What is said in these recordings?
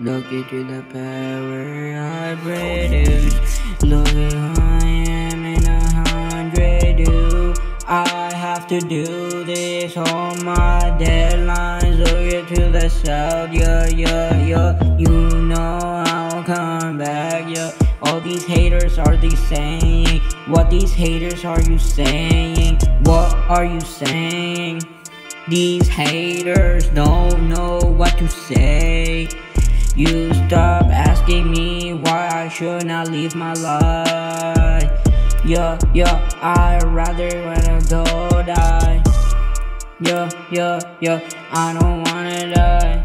Look into the power I produce. Look at who I am in a hundred do. I have to do this on my deadlines. Look to the south, yeah, yeah, yeah. You know I'll come back, yeah. All these haters are they saying? What these haters are you saying? What are you saying? These haters don't know what to say. You stop asking me why I should not leave my life. Yeah, yeah, I'd rather wanna go die. Yeah, yeah, yeah, I don't wanna die.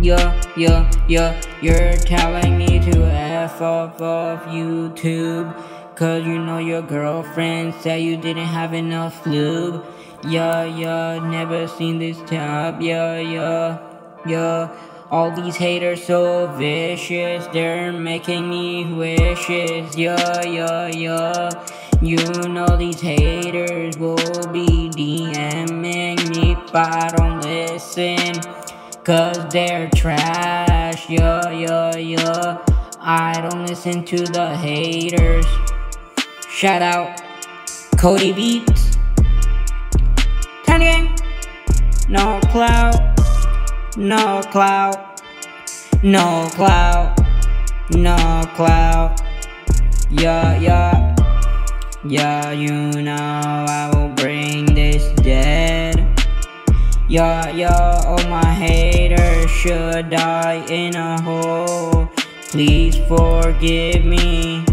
Yeah, yeah, yeah, you're telling me to F off of YouTube. Cause you know your girlfriend said you didn't have enough lube. Yeah, yeah, never seen this type. Yeah, yeah, yeah. All these haters so vicious, they're making me wishes. Yeah, yeah, yeah. You know these haters will be DMing me if I don't listen. Cause they're trash. Yeah, yeah, yeah. I don't listen to the haters. Shout out Cody Beats. Tiny game. No clout. No clout. No clout. No clout. Yeah, yeah. Yeah, you know I will bring this dead. Yeah, yeah, all my haters should die in a hole. Please forgive me.